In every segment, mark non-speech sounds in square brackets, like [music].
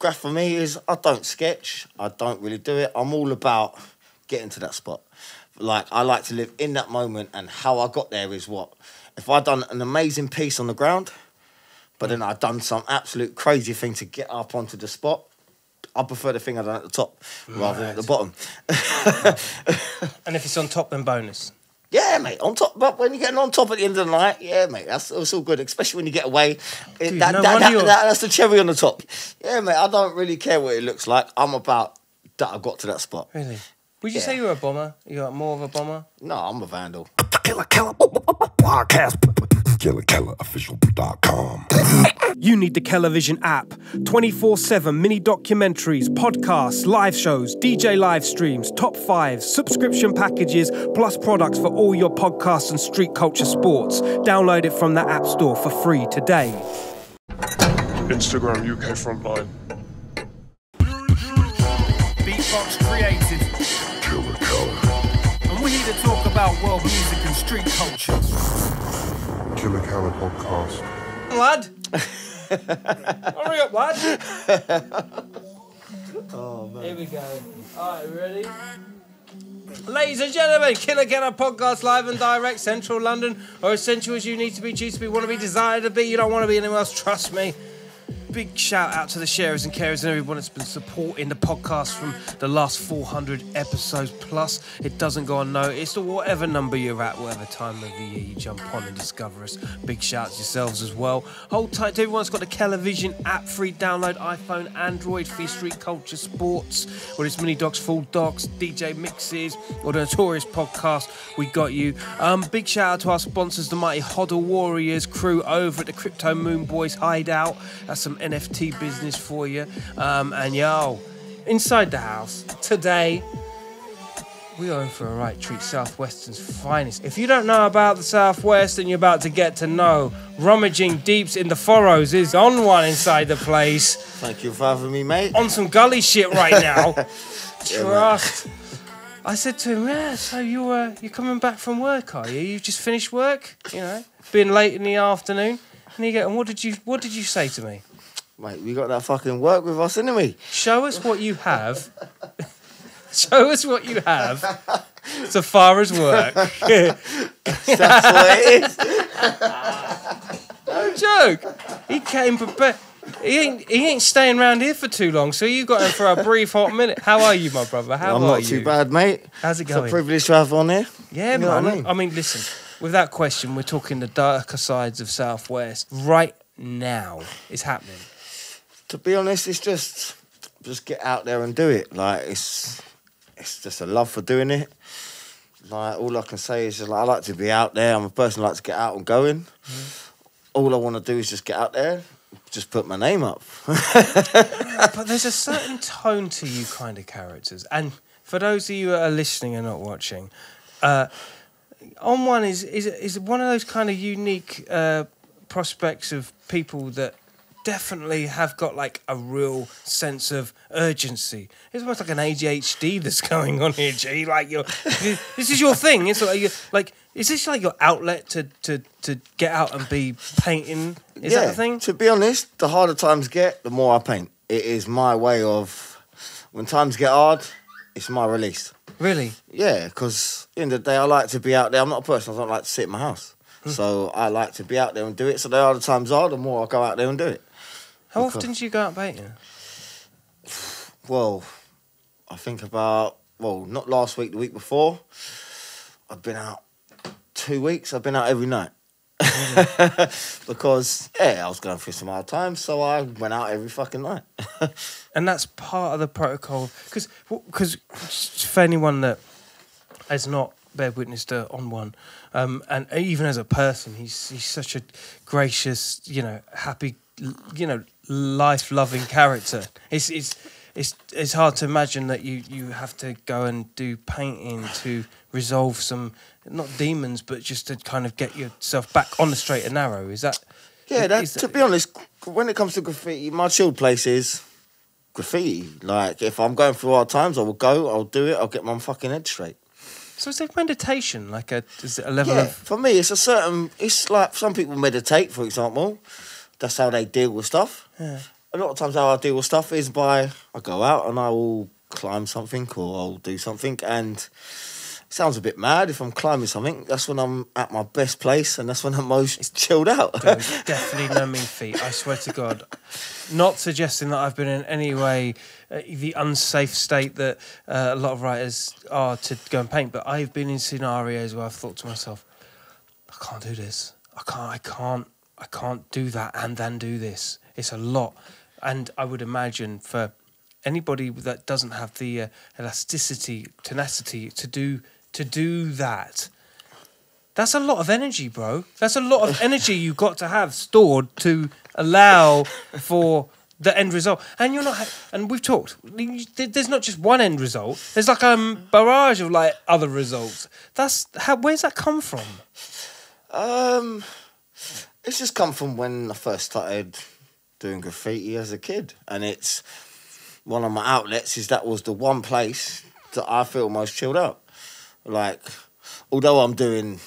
graph for me is I don't sketch. I don't really do it. I'm all about getting to that spot. Like I like to live in that moment, and how I got there is what. If I done an amazing piece on the ground, but then I done some absolute crazy thing to get up onto the spot. I prefer the thing I done at the top rather than at the bottom. [laughs] And if it's on top, then bonus. Yeah, mate. On top, but when you're getting on top at the end of the night, yeah, mate, that's, that's all good. Especially when you get away, It- Dude, that, no that- that- that- that's the cherry on the top. Yeah, mate. I don't really care what it looks like. I'm about that. I got to that spot. Really? Would you Yeah. say you're a bomber? You're more of a bomber? No, I'm a vandal. Killa Kela Podcast. KillaKelaOfficial.com. You need the Kelavision app. 24 7 mini documentaries, podcasts, live shows, DJ live streams, top fives, subscription packages, plus products for all your podcasts and street culture sports. Download it from the App Store for free today. Instagram UK Frontline. Beatbox Creative, Killa Kela. and we're to talk about world music and street culture. Killa Kela Podcast. Lad! [laughs] Hurry up, lad! oh, man. Here we go. Alright, ready? Ladies and gentlemen, Killa Kela Podcast live and direct, Central London, or essential as you need to be, choose to be, want to be, desire to be. You don't want to be anywhere else, trust me. Big shout out to the sharers and carers and everyone that's been supporting the podcast from the last 400 episodes plus. It doesn't go unnoticed, or whatever number you're at, whatever time of the year you jump on and discover us. Big shouts yourselves as well. Hold tight to everyone's got the Kelavision app, free download, iPhone, Android, free street culture, sports, whether it's mini docs, full docs, DJ mixes, or the Notorious podcast. We got you. Um, big shout out to our sponsors, the mighty Hodl Warriors crew over at the Crypto Moon Boys Hideout. That's some NFT business for you. Um, and yo, inside the house today. We are in for a right treat, Southwestern's finest. If you don't know about the Southwest and you're about to get to know, rummaging deeps in the furrows is on one inside the place. Thank you for having me, mate. On some gully shit right [laughs] now. Trust. I said to him, "Yeah, so you uh, you coming back from work? Are you? You just finished work? You know, been late in the afternoon." And he go, "And what did you what did you say to me? Mate, we got that fucking work with us, we? Show us what you have. [laughs] Show us what you have, so far as work." [laughs] That's what it is. No joke. He came prepared. He ain't he ain't staying around here for too long, so you got him for a brief hot minute. How are you, my brother? How I'm are not you? too bad, mate. How's it going? It's a privilege to have on here. Yeah, You know man. I I mean? mean? listen. Without question, we're talking the darker sides of Southwest right now. It's happening. To be honest, it's just just get out there and do it. Like it's it's just a love for doing it. Like all I can say is just like I like to be out there. I'm a person who likes to get out and going. All I want to do is just get out there, just put my name up. [laughs] But there's a certain tone to you kind of characters. And for those of you that are listening and not watching, uh, on one is is is one of those kind of unique uh, prospects of people that definitely have got like a real sense of urgency. It's almost like an ADHD that's [laughs] going on here, G. Like you're, [laughs] this is your thing. It's like you like. Is this like your outlet to, to, to get out and be painting? Is that the thing? To be honest, the harder times get, the more I paint. It is my way of when times get hard, it's my release. Really? Yeah, because in the day I like to be out there. I'm not a person I don't like to sit in my house. Hmm. So I like to be out there and do it. So the harder times are, the more I go out there and do it. How Because- often do you go out painting? [sighs] Well, I think about well, not last week, the week before. I've been out two weeks. I've been out every night. [laughs] because yeah, I was going through some hard times, so I went out every fucking night. [laughs] and that's part of the protocol because because for anyone that has not bear witness to on one um, and even as a person he's he's such a gracious you know happy you know life loving character it's it's it's it's hard to imagine that you you have to go and do painting to resolve some not demons but just to kind of get yourself back on the straight and narrow is that Yeah, that, is to be honest, when it comes to graffiti, my chilled place is graffiti. Like, if I'm going through hard times, I will go, I'll do it, I'll get my fucking head straight. so is it meditation like a is it a level Yeah, of for me, it's a certain, it's like some people meditate, for example. That's how they deal with stuff. Yeah. a lot of times how I deal with stuff is by I go out and I will climb something or I'll do something and it sounds a bit mad if I'm climbing something. That's when I'm at my best place and that's when I'm most [laughs] chilled out. Definitely no mean feat. I swear to God. Not suggesting that I've been in any way uh, the unsafe state that uh, a lot of writers are to go and paint, but I've been in scenarios where I've thought to myself, I can't do this. I can't. I can't. I can't do that and then do this. It's a lot, and I would imagine for anybody that doesn't have the uh, elasticity, tenacity to do to do that. That's a lot of energy, bro. That's a lot of [laughs] energy you've got to have stored to allow for the end result. And you're not, and we've talked. There's not just one end result. There's like a barrage of like other results. That's how. Where's that come from? Um, it's just come from when I first started doing graffiti as a kid, and it's one of my outlets. Is that was the one place that I feel most chilled out. Like, although I'm doing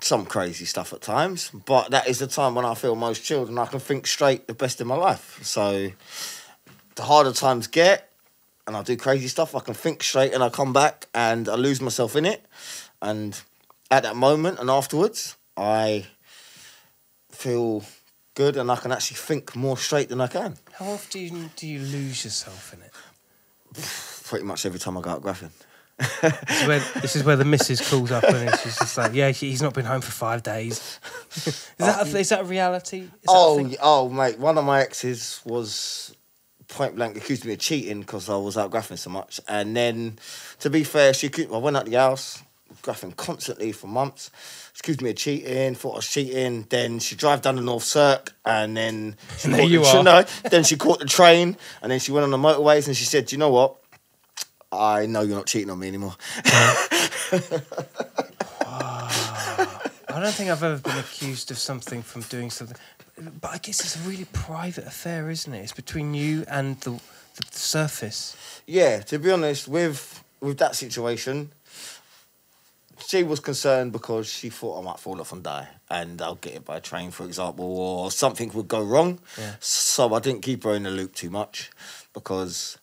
some crazy stuff at times, but that is the time when I feel most chilled and I can think straight the best in my life. So, the harder times get, and I do crazy stuff, I can think straight and I come back and I lose myself in it, and at that moment and afterwards, I feel good and I can actually think more straight than I can. How often do you lose yourself in it? Pretty much every time I go out graphing. This is where, this is where the missus calls up and she's just like, "Yeah, he's not been home for five days." is that a, oh. is that a reality? Is that a Oh, oh, mate! One of my exes was point blank accused me of cheating because I was out graphing so much. And then, to be fair, she I went out the house graphing constantly for months. She accused me of cheating, thought I was cheating. Then she drive down the North Circ, and then she caught you the, are. [laughs] No, then she caught the train, and then she went on the motorways, and she said, "Do you know what? I know you're not cheating on me anymore." [laughs] I don't think I've ever been accused of something from doing something, but I guess it's a really private affair, isn't it? It's between you and the, the surface. Yeah, to be honest, with with that situation, she was concerned because she thought I might fall off and die, and I'll get it by a train, for example, or something would go wrong. Yeah. So I didn't keep her in the loop too much because,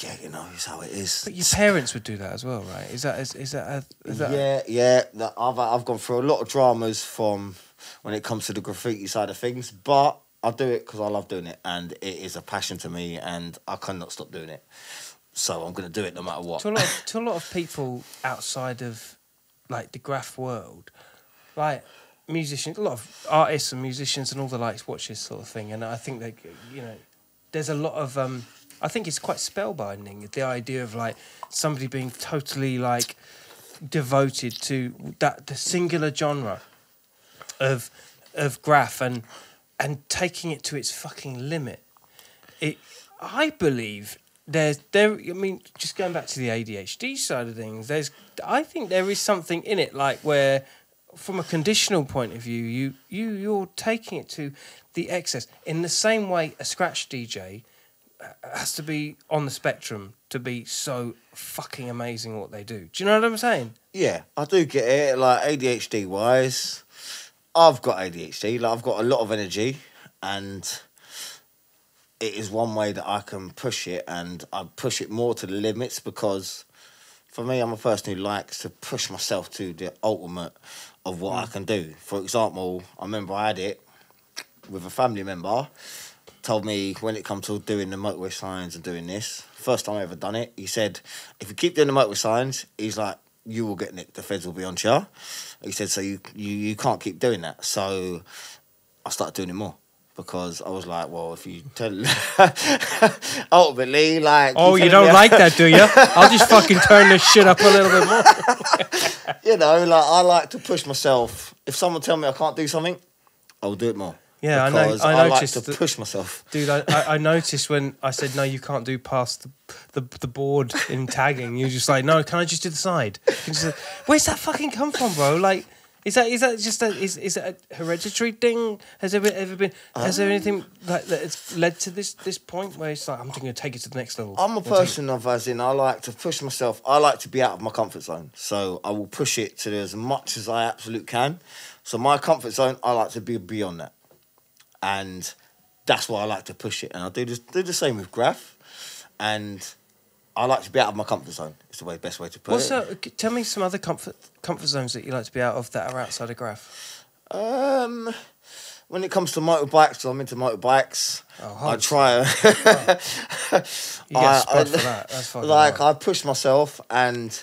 yeah, you know, it's how it is. But your parents would do that as well, right? Is that is, is that a, is that a- yeah, yeah. that- I've I've gone through a lot of dramas from when it comes to the graffiti side of things, but I do it because I love doing it, and it is a passion to me, and I cannot stop doing it. So I'm gonna do it no matter what. to a lot of, to a lot of people outside of like the graph world, like musicians, a lot of artists and musicians and all the likes watch this sort of thing, and I think that you know, there's a lot of um, I think it's quite spellbinding the idea of like somebody being totally like devoted to that the singular genre of of graph and and taking it to its fucking limit it I believe there's there I mean just going back to the ADHD side of things there's I think there is something in it like where from a conditional point of view you you you're taking it to the excess in the same way a scratch DJ uh, has to be on the spectrum to be so fucking amazing what they do. Do you know what I'm saying? Yeah, I do get it. Like ADHD wise, I've got ADHD. Like I've got a lot of energy, and it is one way that I can push it, and I push it more to the limits because, for me, I'm a person who likes to push myself to the ultimate of what I mm. can do. For example, I remember I had it with a family member. Told me when it comes to doing the motorway signs and doing this, first time I ever done it, he said, if you keep doing the motorway signs, he's like, you will get nicked. The feds will be on you. He said, so you, you, you can't keep doing that. So I started doing it more because I was like, well, if you tell, [laughs] ultimately, like, Oh, you're you don't me- like that, do you? [laughs] I'll just fucking turn this shit up a little bit more. [laughs] you know, like I like to push myself. If someone tell me I can't do something, I'll do it more. Yeah, I know- Because I like to push myself. Dude, I, I, I noticed when I said no, you can't do past the, the, the board in tagging. You're just like, no, can I just do the side? You Where's that fucking come from, bro? Like, is that is that just a is is it a hereditary thing? Has there ever been? Has there anything like that has led to this this point where it's like I'm going to take it to the next level? I'm a Or take it- person of as in I like to push myself. I like to be out of my comfort zone, so I will push it to as much as I absolutely can. So my comfort zone, I like to be beyond that, and that's why I like to push it, and I do this, do the same with graph, and I like to be out of my comfort zone. It's the way best way to put What's it. g- Tell me some other comfort comfort zones that you like to be out of that are outside of graph. Um, when it comes to motorbikes, I'm into motorbikes. Oh, I try. [laughs] You get I- I- for that. Like. I push myself and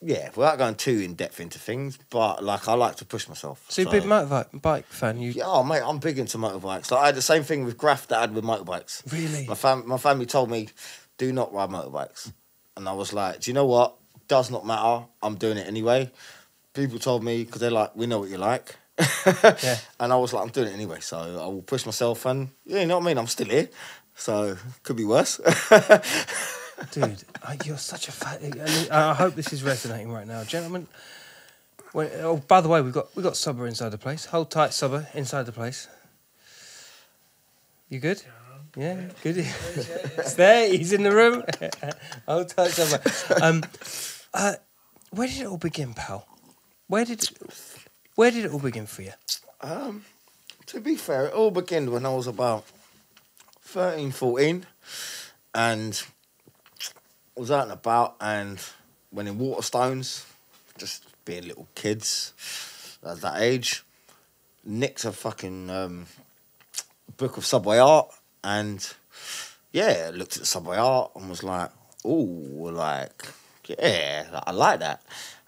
yeah, without going too in depth into things, but like I like to push myself. So you're a big motorbike bike fan. You Yeah, oh mate, I'm big into motorbikes. Like I had the same thing with graph that I had with motorbikes. really? My fam, my family told me, do not ride motorbikes, and I was like, do you know what? Does not matter. I'm doing it anyway. People told me because they're like, we know what you like. [laughs] Yeah. And I was like, I'm doing it anyway, so I will push myself, and yeah, you know what I mean. I'm still here, so could be worse. [laughs] Dude, you're such a fat. I, I hope this is resonating right now, gentlemen. When, oh, by the way, we've got we got Subber inside the place. Hold tight, Subber, inside the place. You good? Yeah, good. There. He's in the room. Hold tight, Subber. Um, uh, where did it all begin, pal? Where did where did it all begin for you? Um, to be fair, it all began when I was about 13, 14 and was out and about and went in Waterstones, just being little kids at that age. Nicked a fucking um, book of Subway art and yeah, looked at the Subway art and was like, ooh, like, yeah, I like that.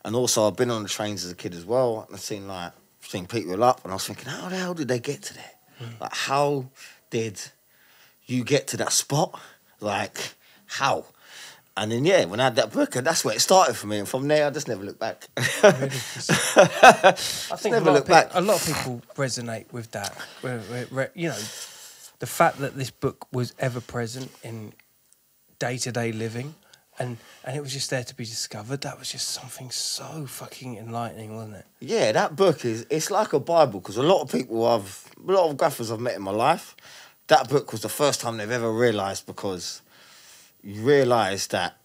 And also, I've been on the trains as a kid as well, and I've seen like seen people up, and I was thinking, how the hell did they get to there? Hmm. Like, how did you get to that spot? Like, how? And then yeah, when I had that book, and that's where it started for me, and from there, I just never looked back. [laughs] I think a lot, look of pe- back. a lot of people resonate with that. You know, the fact that this book was ever present in day to day living, and and it was just there to be discovered. That was just something so fucking enlightening, wasn't it? Yeah, that book is it's like a Bible because a lot of people I've a lot of graphers I've met in my life, that book was the first time they've ever realised because you realise that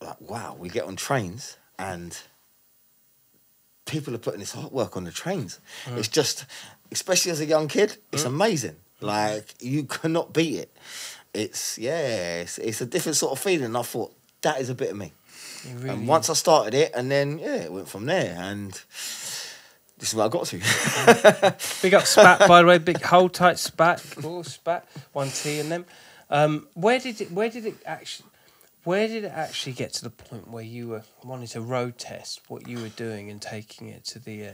like wow, we get on trains and people are putting this artwork on the trains. Mm. It's just especially as a young kid, it's mm. amazing. Like you cannot beat it. It's yeah, it's, it's a different sort of feeling. I thought that is a bit of me. Really And once I started it, and then yeah, it went from there, and this is what I got to. Big up [laughs] Spat, by the way. Big hold tight Spat. Cool, Spat. One T in them. Um, where did it? Where did it actually? Where did it actually get to the point where you were wanting to road test what you were doing and taking it to the, uh,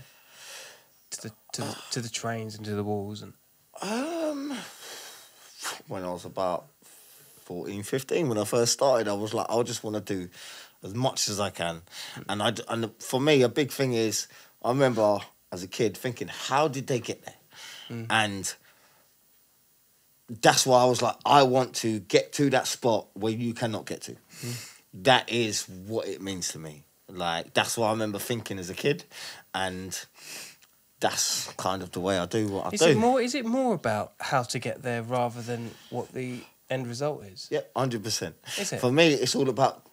to the to the to the trains and to the walls and um, when I was about 14, 15, when I first started, I was like, I just want to do as much as I can, and I and for me, a big thing is I remember as a kid thinking, how did they get there, and that's why I was like, I want to get to that spot where you cannot get to. That is what it means to me. Like that's what I remember thinking as a kid, and that's kind of the way I do what I Is do. it more? Is it more about how to get there rather than what the end result is? Yeah, hundred percent. Is it? For me, it's all about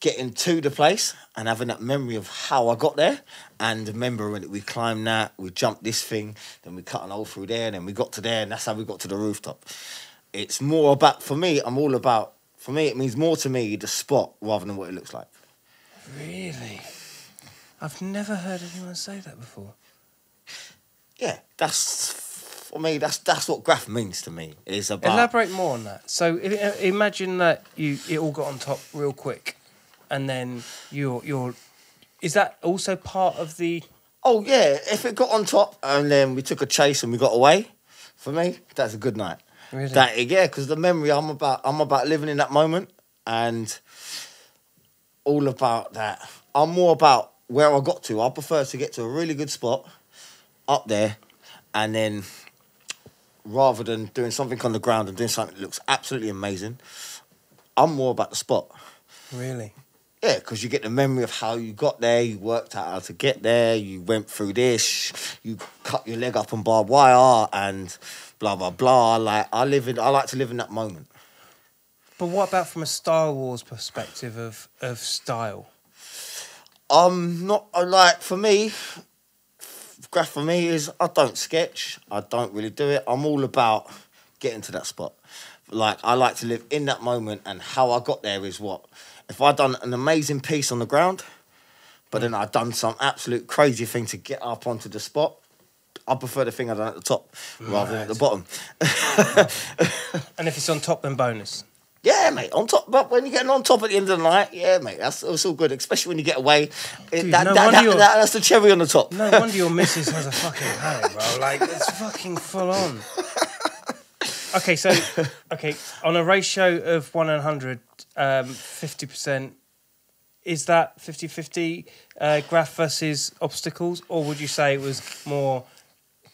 getting to the place and having that memory of how I got there, and remembering that we climbed that, we jumped this thing, then we cut an hole through there, and then we got to there, and that's how we got to the rooftop. It's more about for me. I'm all about. For me, it means more to me the spot rather than what it looks like. Really, I've never heard anyone say that before. Yeah, that's for me. That's that's what graph means to me. Is about Elaborate more on that. So imagine that you it all got on top real quick, and then you're you're. Is that also part of the? Oh yeah, if it got on top and then we took a chase and we got away, for me that's a good night. Really? That yeah, because the memory I'm about I'm about living in that moment and all about that. I'm more about where I got to. I prefer to get to a really good spot up there, and then rather than doing something on the ground and doing something that looks absolutely amazing, I'm more about the spot. Really. Yeah, because you get the memory of how you got there, you worked out how to get there, you went through this, you cut your leg up on barbed wire, and blah blah blah. Like I live in, I like to live in that moment. But what about from a Style Wars perspective of of style? I'm not like for me, graph for me is I don't sketch. I don't really do it. I'm all about getting to that spot. Like I like to live in that moment, and how I got there is what if I done an amazing piece on the ground, but then I done some absolute crazy thing to get up onto the spot. I prefer the thing I done at the top rather than at the bottom. [laughs] And if it's on top, then bonus. Yeah, mate. On top, but when you're getting on top at the end of the night, yeah, mate, that's, that's all good. Especially when you get away, Dude, that, no that, that- that- that's the cherry on the top. No wonder your missus has a fucking panic, bro. Like it's fucking full on. [laughs] Okay, so okay, on a ratio of one and hundred, um, fifty percent. Is that 50-50 uh, graph versus obstacles, or would you say it was more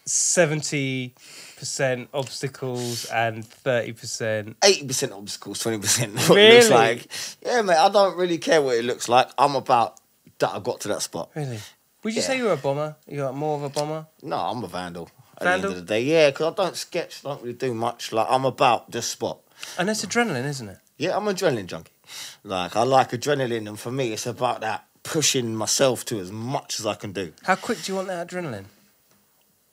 seventy percent obstacles and thirty percent? Eighty percent obstacles, twenty percent. [laughs] What it Really? looks like. Yeah, mate. I don't really care what it looks like. I'm about that. I got to that spot. Really? Would you Yeah. say you're a bomber? You're more of a bomber. No, I'm a vandal. At Vandal? the end of the day, yeah, because I don't sketch. Don't really do much. Like I'm about this spot. And it's adrenaline, isn't it? Yeah, I'm an adrenaline junkie. Like I like adrenaline, and for me, it's about that pushing myself to as much as I can do. How quick do you want that adrenaline?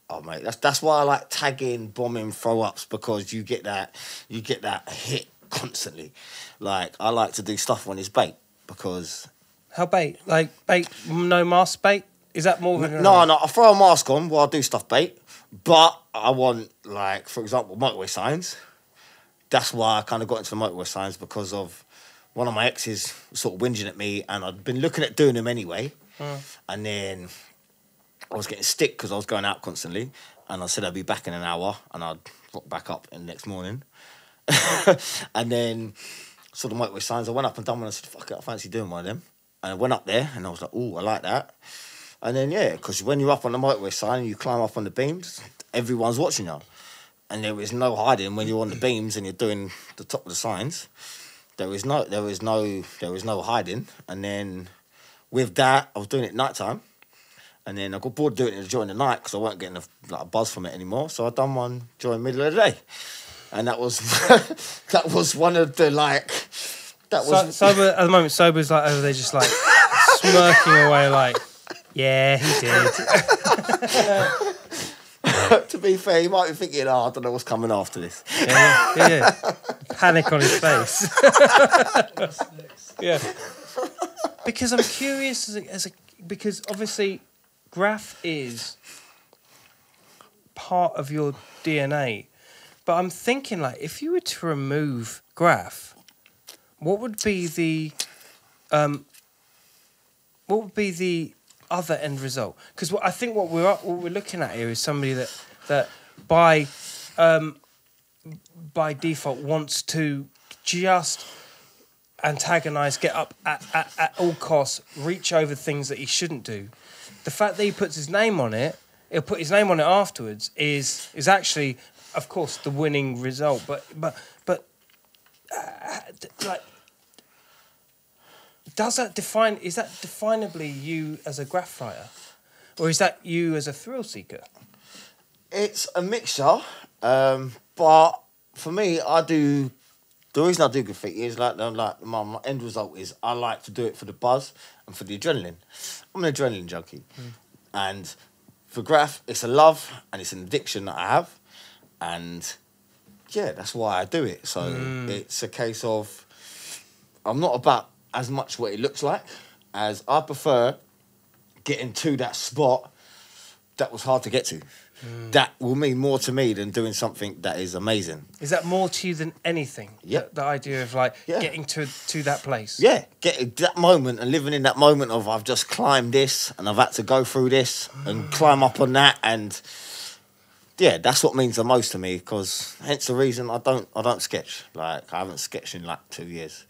Oh mate, that's that's why I like tagging, bombing, throw ups because you get that you get that hit constantly. Like I like to do stuff when it's bait because How bait? Like bait? No mask bait? Is that more than no, no, I throw a mask on while I do stuff bait, but I want like for example motorway signs. That's why I kind of got into the motorway signs because of one of my exes sort of whinging at me, and I'd been looking at doing them anyway, hmm. and then I was getting stick because I was going out constantly, and I said I'd be back in an hour, and I'd rock back up in the next morning, [laughs] and then saw the motorway signs. I went up and done one. I said, "Fuck it, I fancy doing one of them," and I went up there, and I was like, "Oh, I like that." And then yeah, because when you're up on the motorway sign and you climb up on the beams, everyone's watching you, and there is no hiding when you're on the beams and you're doing the top of the signs. There is no, there is no, there is no hiding. And then with that, I was doing it at night time. And then I got bored doing it during the night because I weren't getting a, like, a buzz from it anymore. So I done one during the middle of the day, and that was [laughs] that was one of the like that So, was sober at the moment. Sober's like over there, just like [laughs] smirking away, like, yeah, he did. [laughs] to be fair, you might be thinking, oh, I don't know what's coming after this. Yeah, yeah, yeah. Panic on his face. yeah. Because I'm curious as a, as a because obviously, graph is part of your DNA, but I'm thinking like if you were to remove graph, what would be the um, what would be the other end result? Because I think what we're what we're looking at here is somebody that that by um, by default wants to just antagonize, get up at, at, at all costs, reach over things that he shouldn't do. The fact that he puts his name on it, he'll put his name on it afterwards, is is actually, of course, the winning result. But but but uh, like. Does that define? Is that definably you as a graph writer, or is that you as a thrill seeker? It's a mixture, um, but for me, I do. The reason I do graffiti is like, I'm like my, my end result is I like to do it for the buzz and for the adrenaline. I'm an adrenaline junkie, hmm. and for graph, it's a love and it's an addiction that I have, and yeah, that's why I do it. So hmm. it's a case of I'm not about as much what it looks like as I prefer getting to that spot that was hard to get to. That will mean more to me than doing something that is amazing. Is that more to you than anything? Yeah. The, the idea of like Yeah. getting to to that place. Yeah, getting that moment and living in that moment of I've just climbed this and I've had to go through this and climb up on that and yeah, that's what means the most to me because hence the reason I don't I don't sketch like I haven't sketched in like two years.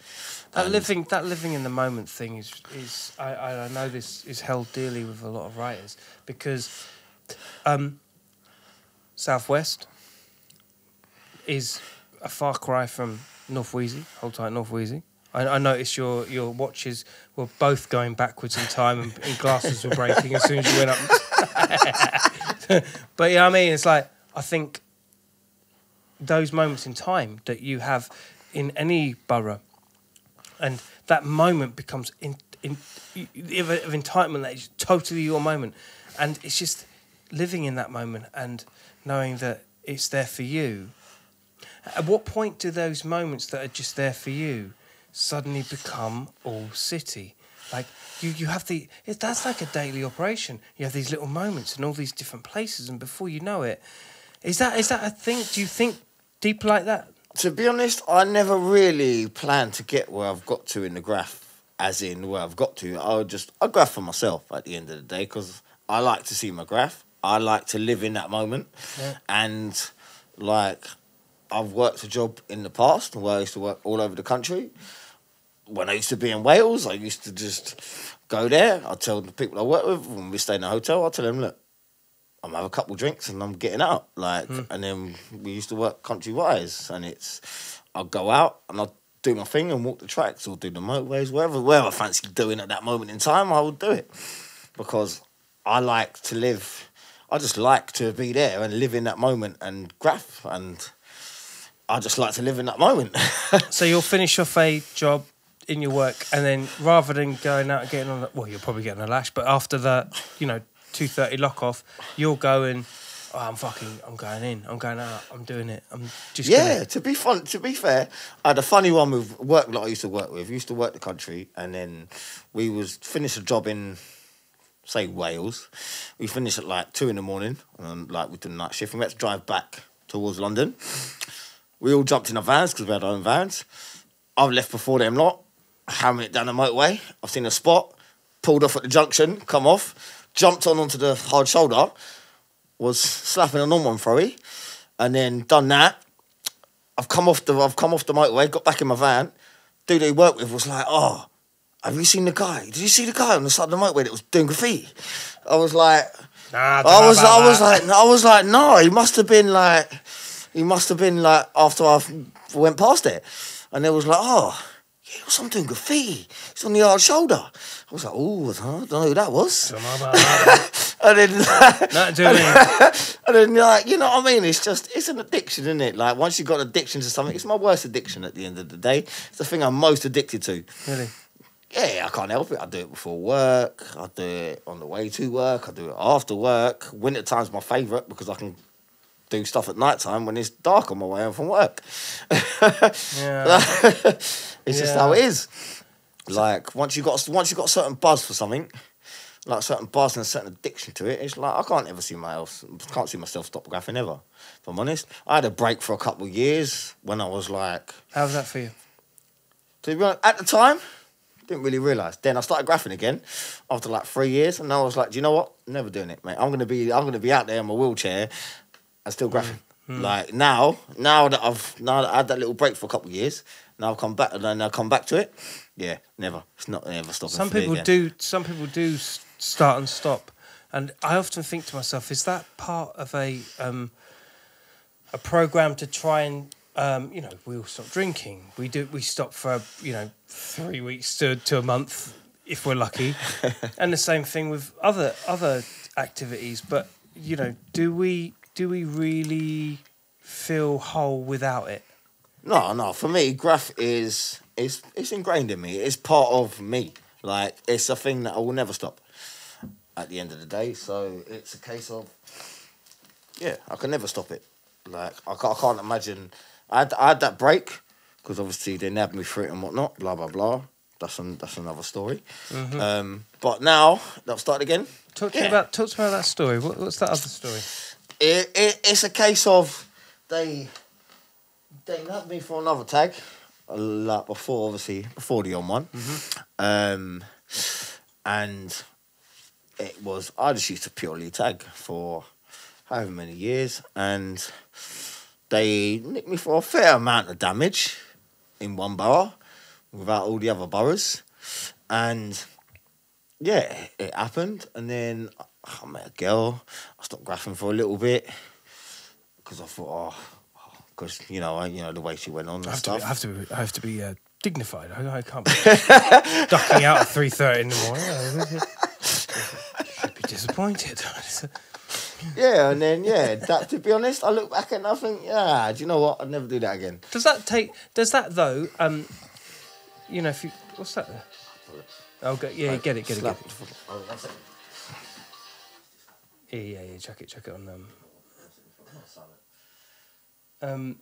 That And- living that living in the moment thing is is I, I I know this is held dearly with a lot of writers because um Southwest is a far cry from North Wheezy. Hold tight, North Wheezy. I, I noticed your your watches were both going backwards in time and, and glasses were breaking as soon as you went up. [laughs] but yeah, I mean, it's like I think those moments in time that you have in any borough, and that moment becomes in, in of, of entitlement that is totally your moment, and it's just living in that moment and knowing that it's there for you. At what point do those moments that are just there for you suddenly become all city? Like you, you have the it, that's like a daily operation. You have these little moments in all these different places, and before you know it, is that is that a thing? Do you think deep like that? To be honest, I never really plan to get where I've got to in the graph, as in where I've got to. I'll just I graph for myself at the end of the day because I like to see my graph. I like to live in that moment, Yeah. and like I've worked a job in the past where I used to work all over the country. When I used to be in Wales, I used to just go there. I'd tell the people I work with when we stay in a hotel. I'd tell them, look, I'm have a couple drinks and I'm getting out. Like, hmm. and then we used to work country wise, and it's I'd go out and I'd do my thing and walk the tracks or do the motorways, wherever wherever I fancy doing at that moment in time, I would do it because I like to live. I just like to be there and live in that moment and graph, and I just like to live in that moment. [laughs] So you'll finish off a job in your work, and then rather than going out and getting on, the, well, you're probably getting a lash, but after the, you know, two thirty lock off, you're going. Oh, I'm fucking. I'm going in. I'm going out. I'm doing it. I'm just. Yeah, Gonna, to be fun. To be fair, I had a funny one with work that I used to work with. Used to work the country, and then we was finished a job in, say Wales. We finished at like two in the morning, and like we did the night shift. We had to drive back towards London. We all jumped in our vans because we had our own vans. I've left before them lot, hammering it down the motorway. I've seen a spot, pulled off at the junction, come off, jumped on onto the hard shoulder, was slapping a normal throwy, and then done that. I've come off the I've come off the motorway, got back in my van. Dude he worked with was like, oh, have you seen the guy? Did you see the guy on the side of the motorway that was doing graffiti? I was like, Nah, I was I was like I was like, no, he must have been like he must have been like after I went past it. And it was like, oh, yeah, it was some doing graffiti. It's on the hard shoulder. I was like, oh, I don't know who that was. [laughs] and then Not [laughs] doing and then like, you know what I mean? It's just it's an addiction, isn't it? Like once you've got addiction to something, it's my worst addiction at the end of the day. It's the thing I'm most addicted to. Really? Yeah, I can't help it. I do it before work. I do it on the way to work. I do it after work. Winter time's my favourite because I can do stuff at night time when it's dark on my way home from work. Yeah. [laughs] it's just how it is. Like once you got once you got a certain buzz for something, like a certain buzz and a certain addiction to it, it's like I can't ever see myself can't see myself stop graphing ever. If I'm honest, I had a break for a couple of years when I was like How was that for you? to be honest, at the time, didn't really realise. Then I started graphing again after like three years, and I was like, do you know what? Never doing it, mate. I'm gonna be, I'm gonna be out there in my wheelchair and still graphing. Like now, now that I've now that I had that little break for a couple of years, now I've come back and then I come back to it. Yeah, never. It's not never stopping. Some people do. Some people do start and stop, and I often think to myself, is that part of a um, a program to try and um, you know we all stop drinking. We do. We stop for you know three weeks to to a month if we're lucky, [laughs] and the same thing with other other activities. But you know, do we do we really feel whole without it? No, no. For me, graph is is it's ingrained in me. It's part of me. Like it's a thing that I will never stop. At the end of the day, so it's a case of yeah, I can never stop it. Like I can't, I can't imagine. I had, I had that break because obviously they nabbed me for it and whatnot. Blah blah blah. That's an, that's another story. Um, but now I've started again, Talk to me Yeah. about talk to me about that story. What, what's that other story? it, it it's a case of they they nabbed me for another tag a lot before obviously before the on one um and it was I just used to purely tag for however many years and they nicked me for a fair amount of damage in one borough without all the other boroughs and yeah, it happened, and then I met a girl. I stopped graphing for a little bit because I thought, oh, because you know, I, you know the way she went on and I have to be, stuff. I have to be, I have to be uh, dignified. I, I can't be [laughs] ducking out at three thirty in the morning. I [laughs] should be disappointed. [laughs] [laughs] Yeah, and then yeah, that to be honest, I look back and I think, yeah, do you know what? I'd never do that again. does that take? Does that though? Um, you know, if you what's that? There? Oh, go, yeah, get it, get it, get it. Oh, one second. Yeah, yeah, yeah. Chuck it, chuck it on um. Um.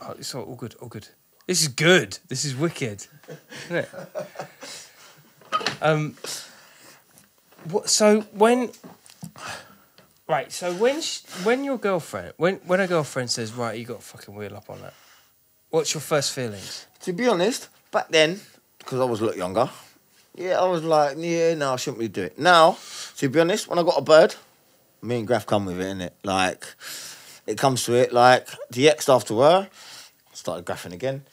Oh, it's all, all good, all good. This is good. This is wicked. Isn't it? Um. What? So when? Right. So when when your girlfriend when when a girlfriend says right you got to fucking wheel up on that, what's your first feelings? To be honest, back then, because I was a lot younger, yeah, I was like, yeah, no, I shouldn't really do it. Now, to be honest, when I got a bird, me and Graf come with it, innit? Like, it comes to it, like, the ex after her, started graphing again.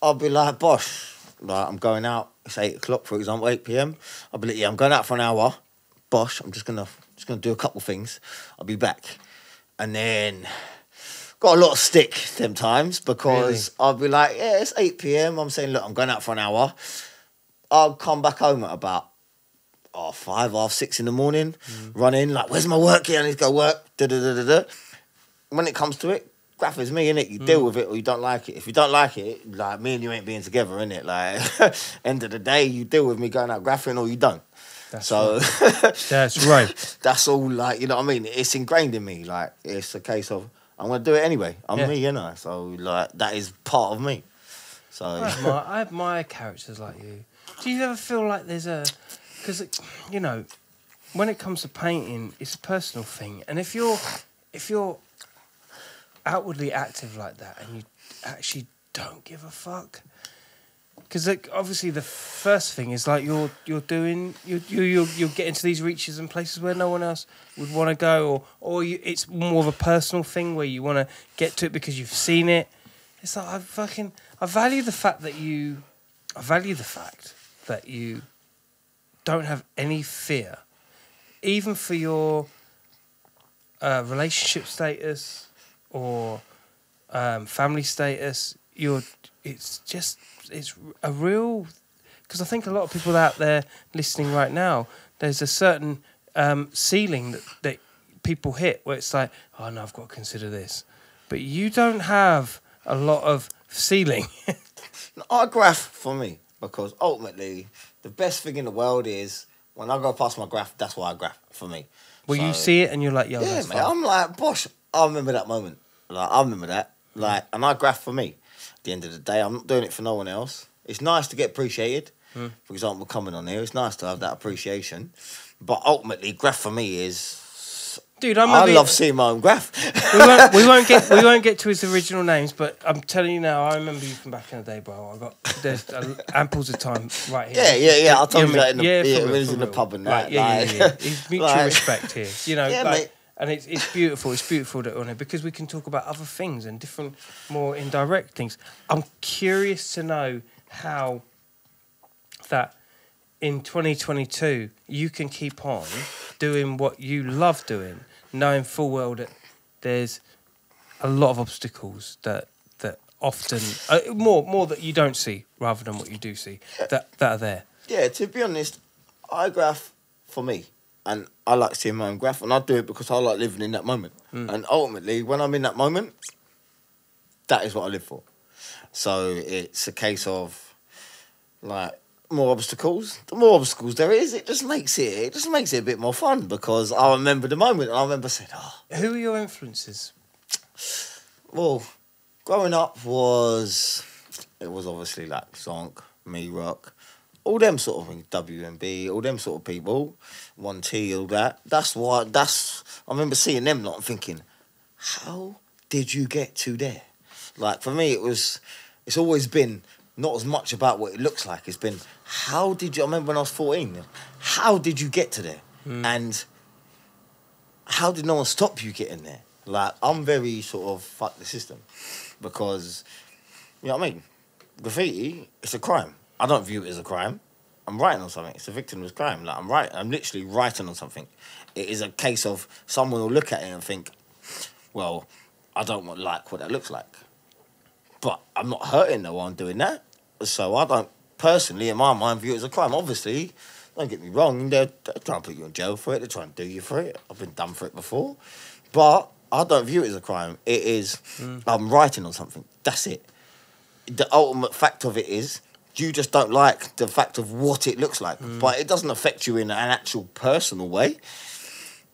I'll be like, bosh, like, I'm going out, it's 8 o'clock, for example, 8 p.m. I'll be like, yeah, I'm going out for an hour. Bosh, I'm just gonna, just gonna do a couple things. I'll be back. And then got a lot of stick them times because I'll be like, yeah, it's 8 p.m. I'm saying, look, I'm going out for an hour. I'll come back home at about half five, half six in the morning, mm. run in, like, where's my work here? I need to go work. Da, da, da, da, da. When it comes to it, graph is me, innit? You deal mm. with it or you don't like it. If you don't like it, like, me and you ain't being together, innit? Like, [laughs] end of the day, you deal with me going out graphing or you don't. That's so [laughs] That's right. that's all like you know what I mean. It's ingrained in me. Like it's a case of I'm gonna do it anyway. I'm Yeah. me, you know. So like that is part of me. So I admire, I admire characters like you. Do you ever feel like there's a because you know when it comes to painting, it's a personal thing, and if you're if you're outwardly active like that and you actually don't give a fuck. Because obviously the first thing is like you're you're doing you you you you're getting to these reaches and places where no one else would want to go, or or you, it's more of a personal thing where you want to get to it because you've seen it. It's like I fucking I value the fact that you I value the fact that you don't have any fear, even for your uh, relationship status or um, family status. You're it's just it's a real because I think a lot of people out there listening right now, there's a certain um, ceiling that, that people hit where it's like, oh no, I've got to consider this, but you don't have a lot of ceiling. [laughs] I graph for me because ultimately the best thing in the world is when I go past my graph. That's why I graph for me. Where you see it and you're like, yo, yeah, man. I'm like, bosh, I remember that moment. Like, I remember that. Like, and I graph for me. The end of the day, I'm not doing it for no one else. It's nice to get appreciated. Hmm. For example, coming on here, it's nice to have that appreciation. But ultimately, graph for me is. Dude, I'm I be- love seeing my own graph. we won't we [laughs] won't get we won't get to his original names, but I'm telling you now, I remember you from back in the day, bro. I got there's uh, amples of time right here. Yeah, yeah, yeah. I told you mate. that in the- yeah, when real, in the pub and Right, that, yeah, yeah, like- yeah, yeah. It's [laughs] mutual like- respect here, you know. Yeah, like, mate. And it's it's beautiful. It's beautiful that on it because we can talk about other things and different, more indirect things. I'm curious to know how that in 2022 you can keep on doing what you love doing, knowing full well that there's a lot of obstacles that that often uh, more more that you don't see rather than what you do see that that are there. Yeah, to be honest, I graph for me. And I like seeing my own graph, and I do it because I like living in that moment. Hmm. And ultimately, when I'm in that moment, that is what I live for. So it's a case of like more obstacles. The more obstacles there is, it just makes it it just makes it a bit more fun because I remember the moment and I remember saying, Oh, Who are your influences? well, growing up was it was obviously like Zonk, me rock, all them sort of things, WMB, all them sort of people, one T, all that. That's what that's I remember seeing them lot and thinking, how did you get to there? Like for me, it was it's always been not as much about what it looks like. It's been how did you? I remember when I was fourteen. How did you get to there? Hmm. And how did no one stop you getting there? Like I'm very sort of fuck the system because you know what I mean. Graffiti, it's a crime. I don't view it as a crime. I'm writing on something. It's a victimless crime. Like I'm writing. I'm literally writing on something. It is a case of someone will look at it and think, well, I don't want like what that looks like. But I'm not hurting no one doing that. So I don't personally, in my mind, view it as a crime. Obviously, don't get me wrong, they're, they're trying to put you in jail for it, they're trying to do you for it. I've been done for it before. But I don't view it as a crime. It is, mm. I'm writing on something. That's it. The ultimate fact of it is, you just don't like the fact of what it looks like. But it doesn't affect you in an actual personal way.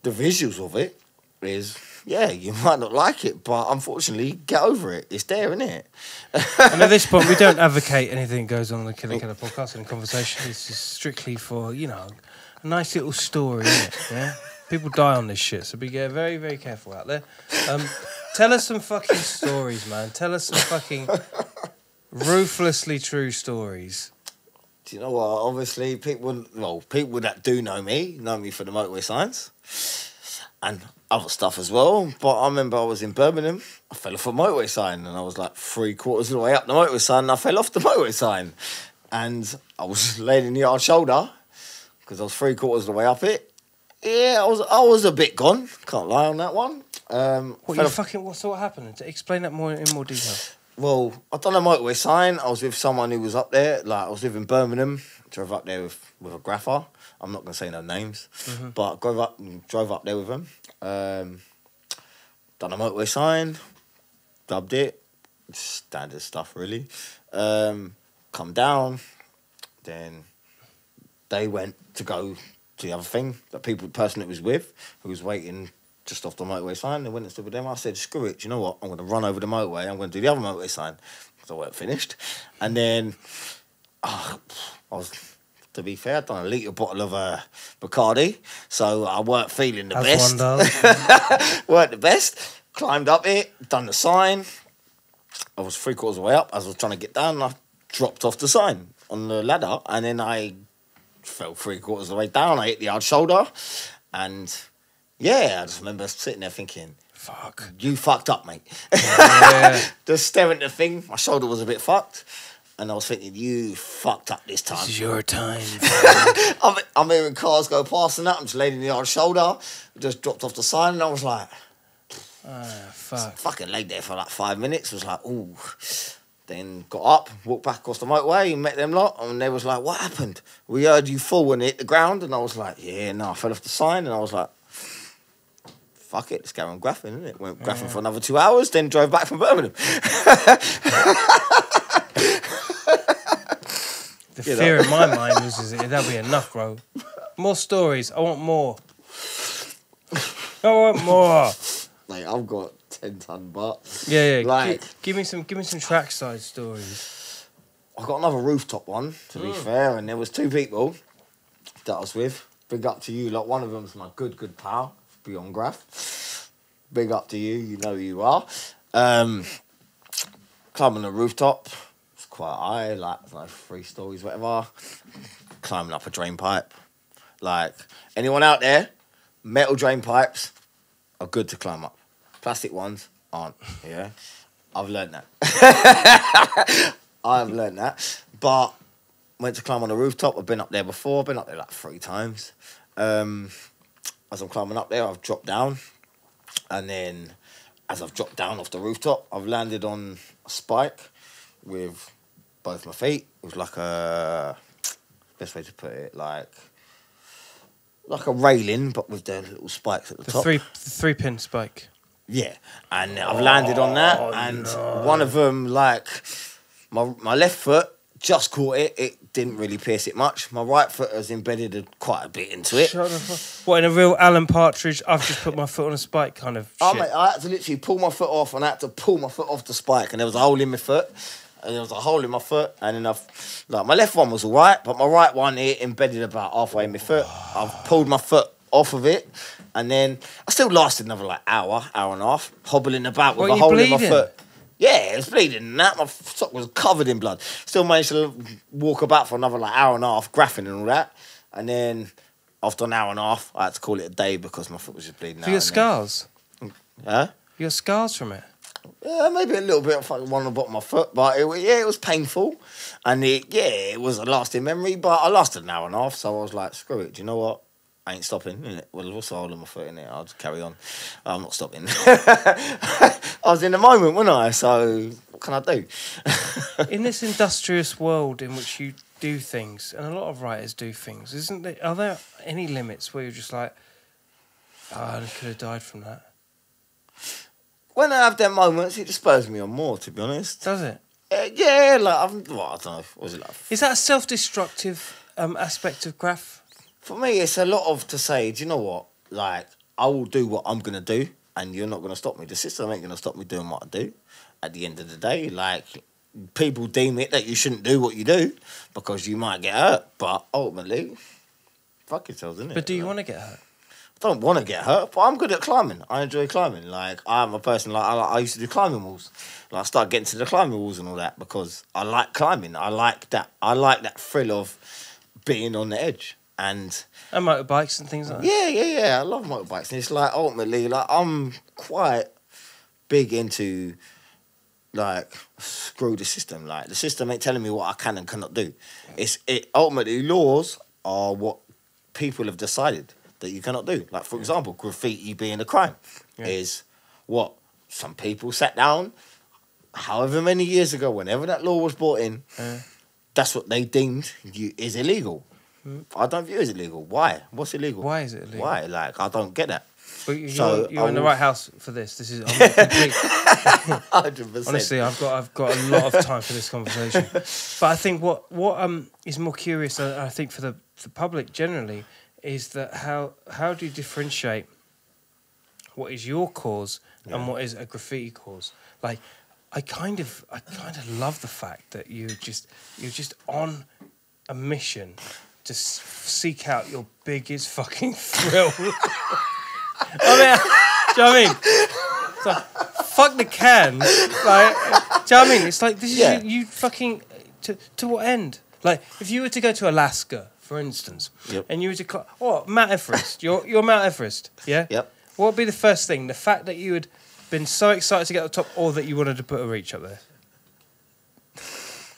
the visuals of it is yeah, you [laughs] might not like it, but unfortunately, get over it. It's there, isn't it? And at this point, we don't [laughs] advocate anything that goes on in the Killa Kela podcast and conversation. This is strictly for, you know, a nice little story? Yeah? People die on this shit, so be very, very careful out there. Um, tell us some fucking stories, man. Tell us some fucking ruthlessly true stories. Do you know what? Obviously, people, well, people that do know me know me for the motorway signs and other stuff as well. But I remember I was in Birmingham, I fell off a motorway sign, and I was like three quarters of the way up the motorway sign, and I fell off the motorway sign. And I was [laughs] laying in the hard shoulder because I was three quarters of the way up it. Yeah, I was I was a bit gone. Can't lie on that one. Um, What you off- fucking? What? So what happened? Explain that more in more detail. Well, I done a motorway sign. I was with someone who was up there. Like I was living in Birmingham. Drove up there with, with a graffer. I'm not gonna say no names, but drove up drove up there with him. Um, done a motorway sign, dubbed it. Standard stuff, really. Um, come down, then they went to go to the other thing. The people, person that was with, who was waiting just off the motorway sign, they went and stood with them. I said, "Screw it! Do you know what? I'm going to run over the motorway. I'm going to do the other motorway sign." because I weren't finished, and then ah, I was. To be fair, I'd done a litre bottle of uh, Bacardi, so I weren't feeling the As best [laughs] weren't the best. Climbed up it, done the sign. I was three quarters of the way up. As I was trying to get down, I dropped off the sign on the ladder, and then I fell three quarters of the way down. I hit the hard shoulder, and yeah, I just remember sitting there thinking, Fuck. "You fucked up, mate." Yeah. [laughs] just staring at the thing. My shoulder was a bit fucked, and I was thinking, "You fucked up this time." This is your time. [laughs] I'm, I'm hearing cars go past and that. I'm just laying in the hard shoulder. Just dropped off the sign, and I was like. Ah, fuck. fucking laid there for like five minutes. Was like, ooh. Then got up, walked back across the motorway, met them lot, and they was like, "What happened? We heard you fall and hit the ground." And I was like, "Yeah, no, I fell off the sign." And I was like, "Fuck it, let's go on graffing." it? Went graffing for another two hours, then drove back from Birmingham. The You know. fear in my mind is, is that'll be enough, bro. More stories. I want more. I want more. Like I've got ten ton butt. Yeah, yeah. Like- gi- give me some. Give me some trackside stories. I got another rooftop one, to be mm. fair, and there was two people that I was with. Big up to you, like one of them's my good, good pal, Beyond Graph. Big up to you, you know who you are. Um, climbing the rooftop, it's quite high, like I three stories, whatever. Climbing up a drain pipe. Like, anyone out there, metal drain pipes are good to climb up. Plastic ones aren't, yeah? I've learned that. [laughs] I've learned that. But went to climb on the rooftop. I've been up there before. Been up there like three times. Um, as I'm climbing up there, I've dropped down. And then as I've dropped down off the rooftop, I've landed on a spike with both my feet. It was like a best way to put it, like like a railing, but with the little spikes at the, The top. three, the three pin spike. Yeah, and I've landed on that, oh, and one of them, like my my left foot, just caught it. It didn't really pierce it much. My right foot has embedded a, quite a bit into it. Shut the fuck. What in a real Alan Partridge? I've just put my foot on a spike kind of Oh, mate, I had to literally pull my foot off, and I had to pull my foot off the spike, and there was a hole in my foot, and there was a hole in my foot, and then I've like my left one was all right, but my right one it embedded about halfway in my foot. I've pulled my foot off of it, and then I still lasted another like hour, hour and a half, hobbling about with What, a hole in my foot. Yeah, it was bleeding and that. My sock was covered in blood. Still managed to walk about for another like hour and a half, graffing and all that. And then after an hour and a half, I had to call it a day because my foot was just bleeding out. Have you got and then- scars? Huh? You got scars from it? Yeah, maybe a little bit of fucking one on the bottom of my foot, but it, yeah, it was painful, and it yeah, it was a lasting memory. But I lasted an hour and a half, so I was like, screw it. Do you know what? I ain't stopping. Innit? Well, the hole in my foot in it? I'll just carry on. I'm not stopping. [laughs] I was in the moment, wasn't I? So what can I do? in this [laughs] industrious world in which you do things, and a lot of writers do things, isn't there? Are there any limits where you're just like, oh, I could have died from that? when I have them moments, it just spurs me on more. To be honest, Does it? uh, yeah, like I'm, well, I don't know. What was it like? Is that a self-destructive um, aspect of graff? For me, it's a lot of to say. Do you know what? Like I will do what I'm gonna do, and you're not gonna stop me. The system ain't gonna stop me doing what I do. At the end of the day, like people deem it that you shouldn't do what you do because you might get hurt, but ultimately, fuck yourselves, innit? But do you want to get hurt? I don't want to get hurt, but I'm good at climbing. I enjoy climbing. Like I'm a person like I, I used to do climbing walls. Like I started getting to the climbing walls and all that because I like climbing. I like that. I like that thrill of being on the edge. And And motorbikes and things like that. yeah, yeah, yeah. I love motorbikes, and it's like ultimately, like I'm quite big into like screw the system. Like the system ain't telling me what I can and cannot do. It's it ultimately laws are what people have decided that you cannot do. Like for example, graffiti being a crime Yeah. is what some people sat down, however many years ago, whenever that law was brought in, that's what they deemed you is illegal. I don't view it as illegal. Why? What's illegal? Why is it illegal? Why? Like I don't get that. But you- you're, So, you're in the right house for this. This is complete, [laughs] honestly. I've got I've got a lot of time for this conversation. [laughs] But I think what what um is more curious, uh, I think for the the public generally, is that how how do you differentiate what is your cause and what is a graffiti cause? Like, I kind of I kind of love the fact that you just you're just on a mission to seek out your biggest fucking [laughs] thrill. [laughs] I mean, do you know what I mean? It's like, fuck the can. Like, do you know what I mean? It's like this is Yeah. you, you fucking to to what end? Like, if you were to go to Alaska, for instance, Yep. and you were to cl- what Mount Everest, you're you're Mount Everest, yeah. Yep. What would be the first thing? The fact that you had been so excited to get to the top, or that you wanted to put a reach up there?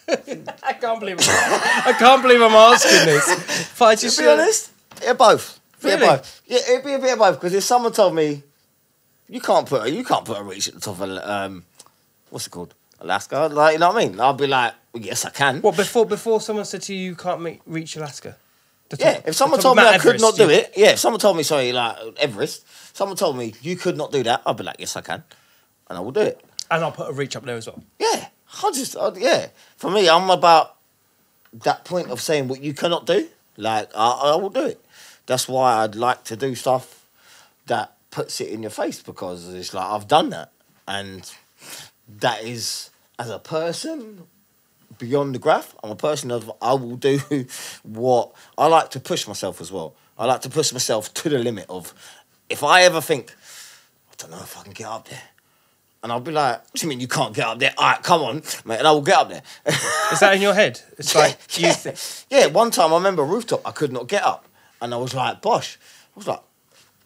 I can't believe I'm, I can't believe I'm asking this. But [laughs] I just To be honest, yeah, both. Yeah, Really? both. Yeah, it'd be a bit of both because if someone told me you can't put a, you can't put a reach at the top of um, what's it called, Alaska, like you know what I mean, I'll be like, well, yes, I can. Well, before before someone said to you you can't make, reach Alaska? The Yeah, if someone told me I could not do yeah. it, yeah, if someone told me sorry, like Everest, someone told me you could not do that, I'd be like, yes, I can, and I will do it. and I'll put a reach up there as well. Yeah, I just uh, yeah. For me, I'm about that point of saying what you cannot do. Like I, I will do it. That's why I'd like to do stuff that puts it in your face because it's like I've done that, and that is as a person beyond the graff. I'm a person of I will do [laughs] what I like to push myself as well. I like to push myself to the limit of if I ever think I don't know if I can get up there. And I'll be like, what do you mean you can't get up there? All right, come on, mate. And I will get up there. [laughs] Is that in your head? It's like yeah. yeah, one time I remember rooftop, I could not get up. And I was like, bosh. I was like,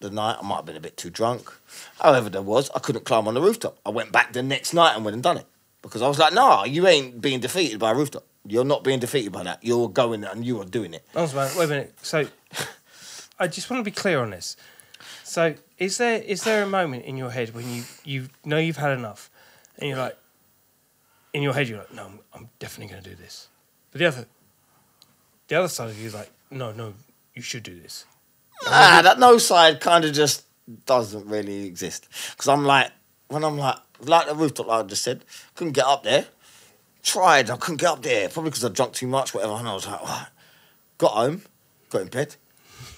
the night I might have been a bit too drunk. However, there was, I couldn't climb on the rooftop. I went back the next night and went and done it. Because I was like, no, you ain't being defeated by a rooftop. You're not being defeated by that. You're going and you are doing it. Oh, wait a minute. So, [laughs] I just want to be clear on this. So, is there is there a moment in your head when you you know you've had enough, and you're like, in your head you're like, no, I'm, I'm definitely going to do this. But the other, the other side of you is like, no, no, you should do this. Ah, that no side kind of just doesn't really exist. Because I'm like, when I'm like, like the rooftop, like I just said, couldn't get up there. Tried, I couldn't get up there. Probably because I drunk too much, whatever. And I was like, what? Got home, got in bed,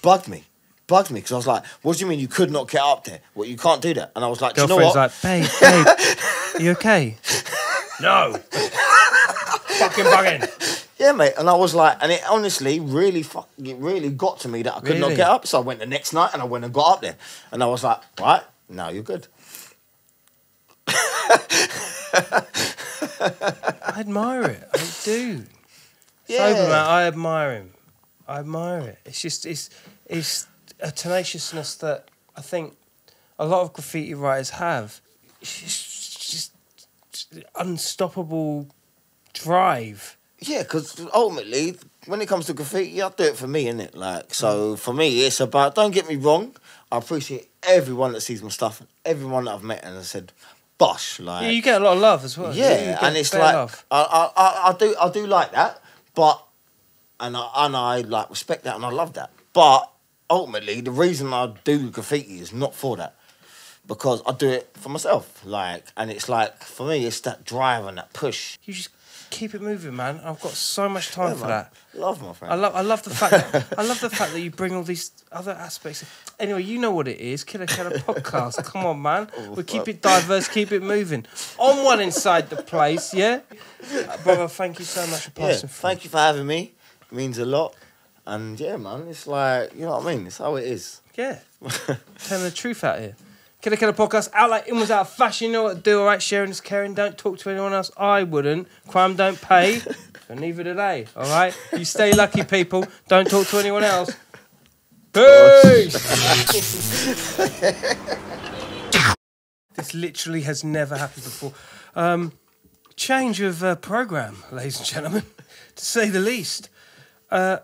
bugged me. Bugged me because I was like, what do you mean you could not get up there? Well, you can't do that. And I was like, do you know Girlfriend's what? like, babe, [laughs] babe, are you okay? no. Fucking bugging. Yeah, mate. And I was like, and it honestly really fuck, it really got to me that I could not get up. So I went the next night and I went and got up there. And I was like, right, now you're good. I admire it. I do. Yeah. Sober man, I admire him. I admire it. It's just it's it's a tenaciousness that I think a lot of graffiti writers have. It's just, unstoppable drive. Yeah, because ultimately, when it comes to graffiti, I do it for me, innit? Like, so mm. for me, it's about. Don't get me wrong. I appreciate everyone that sees my stuff, everyone that I've met, and I said, "Bosh!" Like, Yeah, you get a lot of love as well. yeah, and it's like I, I, I do, I do like that, but and I, and I like respect that, and I love that. But ultimately, the reason I do graffiti is not for that. because I do it for myself. Like, and it's like for me, it's that drive and that push. You just keep it moving, man. I've got so much time Yeah, for man. that. Love my friend. I love, I love the fact, that, [laughs] I love the fact that you bring all these other aspects. Anyway, you know what it is, Killa Kela podcast. [laughs] Come on, man. We keep it diverse, keep it moving. On one inside the place, yeah, Uh, brother. Thank you so much for passing through. thank you for having me. It means a lot. And yeah, man, it's like you know what I mean. It's how it is. Yeah, [laughs] telling the truth out here. Killa Kela podcast out like in was out of fashion. You know what to do, all right? Sharing is caring. Don't talk to anyone else. I wouldn't. Crime don't pay, [laughs] and neither do they. All right. You stay lucky, people. Don't talk to anyone else. Peace. [laughs] this literally has never happened before. Um, change of uh, program, ladies and gentlemen, to say the least. Uh,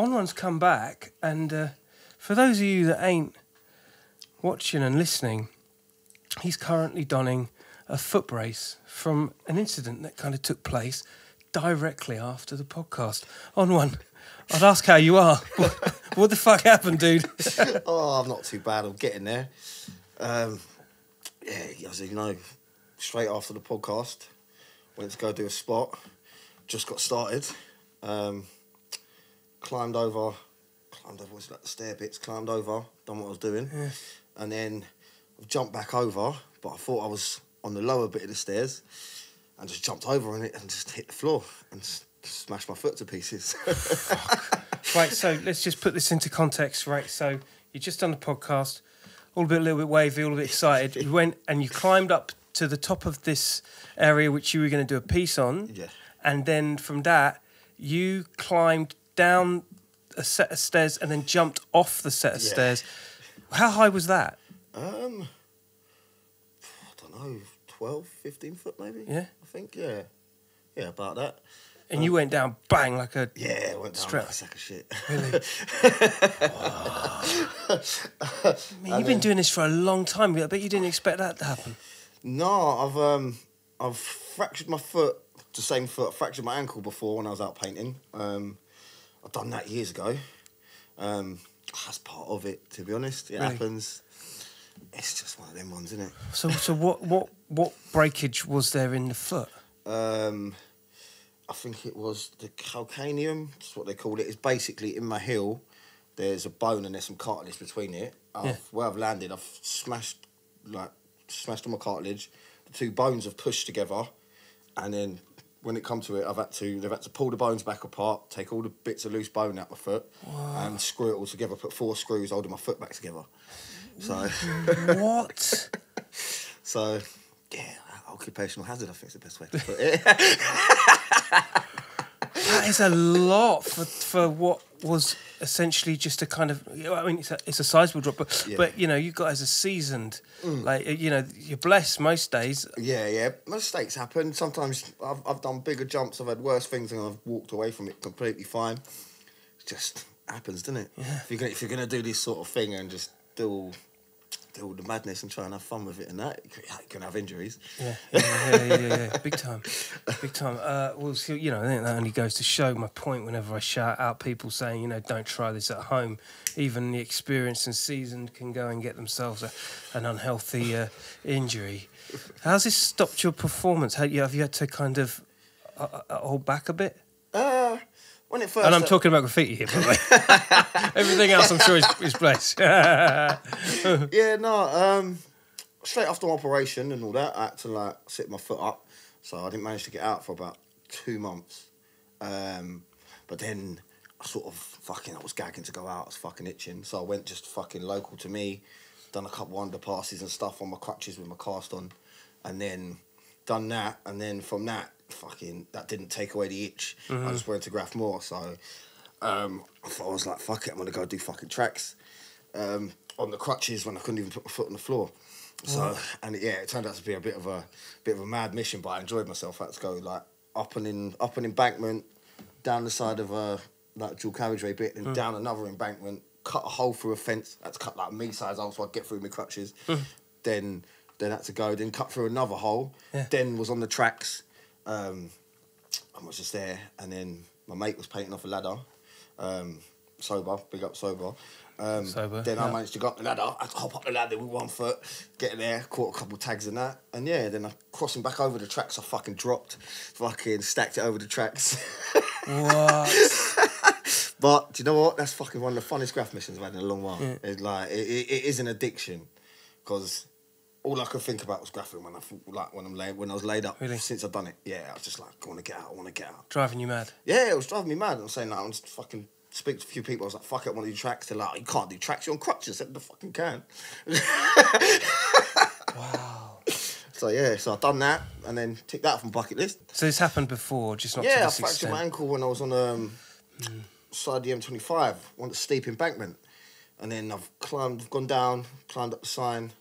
On One's come back, and uh, for those of you that ain't watching and listening, he's currently donning a foot brace from an incident that kind of took place directly after the podcast. On one, I'd ask how you are. [laughs] what the fuck happened, dude? [laughs] oh, I'm not too bad. I'm getting there. Um, yeah, as you know, straight after the podcast, went to go do a spot. Just got started. Um, climbed over, climbed over. Was like the stair bits? Climbed over. Done what I was doing, and then I've jumped back over. But I thought I was on the lower bit of the stairs, and just jumped over on it and just hit the floor and s- smashed my foot to pieces. [laughs] Right, so let's just put this into context, right? So you just done the podcast, all a bit, a little bit wavy, all a bit [laughs] excited. You went and you climbed up to the top of this area which you were going to do a piece on, Yeah. and then from that you climbed down a set of stairs and then jumped off the set of Yeah. stairs. How high was that? Um, I don't know, 12, 15 foot maybe? Yeah. I think, yeah. Yeah, about that. And you went down bang like a Yeah, went down Straight- like a sack of shit. Really? [laughs] I mean, you've been doing this for a long time. I bet you didn't expect that to happen. no, I've um, I've fractured my foot, the same foot. I fractured my ankle before when I was out painting. Um, I've done that years ago. Um, that's part of it, to be honest. It Really? happens. It's just one of them ones, isn't it? So, so what, what, what breakage was there in the foot? Um, I think it was the calcaneum. That's what they call it. It's basically in my heel. There's a bone and there's some cartilage between it. I've, Yeah. Where I've landed, I've smashed like smashed on my cartilage. The two bones have pushed together, and then when it come to it, I've had to they've had to pull the bones back apart, take all the bits of loose bone out of my foot, and screw it all together. Put four screws holding my foot back together. So, What? [laughs] so yeah, occupational hazard. I think is the best way to put it. [laughs] That is a lot for for what was essentially just a kind of. I mean, it's a, it's a sizable drop, but Yeah. but you know, you guys are seasoned. Mm. Like you know, you're blessed most days. Yeah, yeah. Mistakes happen. Sometimes I've, I've done bigger jumps. I've had worse things, and I've walked away from it completely fine. It just happens, doesn't it? Yeah. If you're gonna, if you're gonna do this sort of thing and just do all, do all the madness and try and have fun with it and that, you can- have injuries. Yeah, yeah, yeah, yeah, yeah, big time, big time. Uh, well, so, you know, I think that only goes to show my point. Whenever I shout out people saying, you know, don't try this at home, even the experienced and seasoned can go and get themselves a, an unhealthy uh, injury. How's this stopped your performance? Have you, have you had to kind of uh, uh, hold back a bit? Uh, when it first, And I'm talking about graffiti here, by the way. [laughs] Everything else, I'm sure, is, is blessed. [laughs] Yeah, no. Um, straight after my operation and all that, I had to like sit my foot up, so I didn't manage to get out for about two months. Um, but then I sort of fucking, I was gagging to go out. I was fucking itching, so I went just fucking local to me, done a couple of underpasses and stuff on my crutches with my cast on, and then done that, and then from that, fucking, that didn't take away the itch. I just wanted to graff more, so. Um, I thought I was like, fuck it, I'm gonna go do fucking tracks um, on the crutches when I couldn't even put my foot on the floor. So and yeah, it turned out to be a bit of a bit of a mad mission, but I enjoyed myself. I had to go like up and in up an embankment, down the side of a like dual carriageway bit, and down another embankment, cut a hole through a fence. I had to cut like me size hole so I would get through my crutches. then then had to go, then cut through another hole. Yeah. Then was on the tracks. Um, I was just there, and then my mate was painting off a ladder, um, sober, big up sober, Um, Sober, Then I managed to go up the ladder. I hop up the ladder with one foot, get there, caught a couple tags and that. And yeah, then I crossing back over the tracks, I fucking dropped, fucking stacked it over the tracks. What? [laughs] but do you know what? That's fucking one of the funnest graff missions I've had in a long while. It's like it, it, it is an addiction because all I could think about was graffing when I thought- like when I'm laid when I was laid up. Really? Since I've done it, yeah, I was just like, I want to get out. I want to get out. Driving you mad. Yeah, it was driving me mad. I'm saying like, I'm just fucking speak to a few people. I was like, fuck it, I want to do tracks. They're like, you can't do tracks. You're on crutches. I said, the fucking can. [laughs] Wow. So yeah, so I've done that and then tick that from bucket list. So this happened before, just not to Yeah, I fractured extent. my ankle when I was on um, side of the M25, on the steep embankment, and then I've climbed, gone down, climbed up the sign,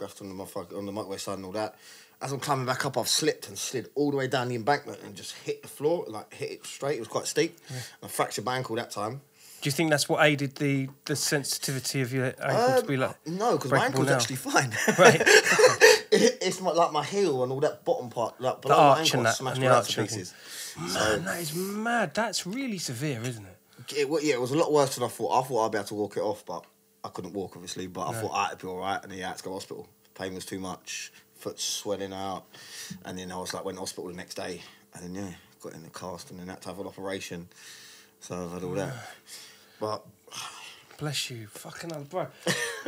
graffed on the motherfucker on the motorway side and all that. As I'm climbing back up, I've slipped and slid all the way down the embankment and just hit the floor, like hit it straight. It was quite steep. I fractured my ankle that time. Do you think that's what aided the the sensitivity of your ankle to be like? Um, no, because my ankle's now? actually fine. [laughs] Right. It- [laughs] it's my, like my heel and all that bottom part, like below arch my ankle, and that, smashed and the arch to pieces. Man, that is mad. That's really severe, isn't it? It, yeah, it was a lot worse than I thought. I thought I'd be able to walk it off, but I couldn't walk, obviously. But I thought ah, I'd be all right, and I had to go to hospital. Pain was too much, foot swelling out, and then I was like, went to hospital the next day, and then yeah, got in the cast, and then had to have an operation. So I've had all that. [sighs] But Bless you, fucking hell, bro.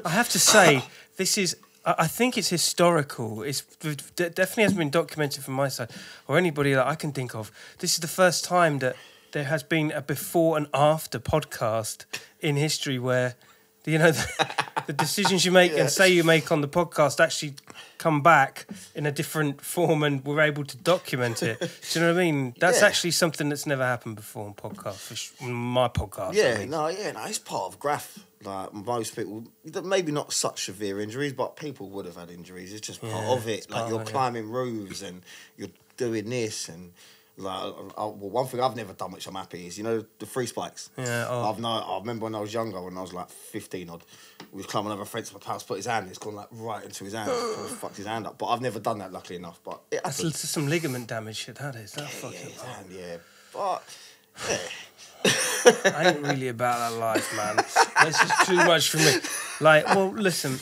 I have to say, [laughs] this is. I think it's historical. It's d- definitely hasn't been documented from my side or anybody that I can think of. This is the first time that there has been a before and after podcast in history where, you know, the, [laughs] the decisions you make and say you make on the podcast actually come back in a different form and we're able to document it. Do you know what I mean? That's Yeah. actually something that's never happened before on podcast, my podcast. yeah, least. no, yeah, no, it's part of graff. Like most people, maybe not such severe injuries, but people would have had injuries. It's just part Yeah, of it. Like you're climbing roofs and you're doing this and like. I, I- well, one thing I've never done, which I'm happy, is you know the free spikes. Yeah, oh. I've no. I remember when I was younger, when I was like 15 odd, we was climbing over a fence. My pals put his hand. It's gone like right into his hand. [gasps] Fucked his hand up. But I've never done that, luckily enough. But it That's some ligament damage shit, that is. That Yeah, fucking. hand, yeah. But I ain't really about that life, man. This is too much for me. Like, well, listen,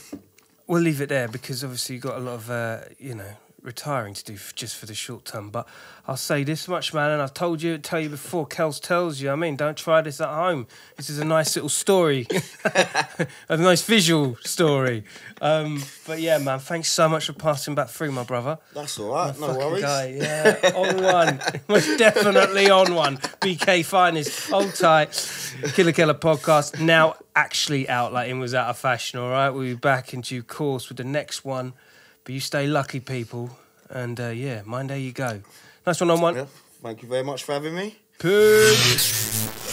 we'll leave it there because obviously you've got a lot of, uh, you know, retiring to do f- just for the short term. But I'll say this much, man, and I've told you, tell you before, Kels tells you, I mean, don't try this at home. This is a nice little story, [laughs] a nice visual story. Um, but yeah, man, thanks so much for passing back through, my brother. that's all right. No worries. Guy, yeah, on one. [laughs] Most definitely on one. BK Finest, hold tight. Killa Kela podcast now actually out, like it was out of fashion, all right? We'll be back in due course with the next one. But you stay lucky, people. And uh, yeah, mind there you go. Nice one on one. Yeah, Thank you very much for having me. Peace.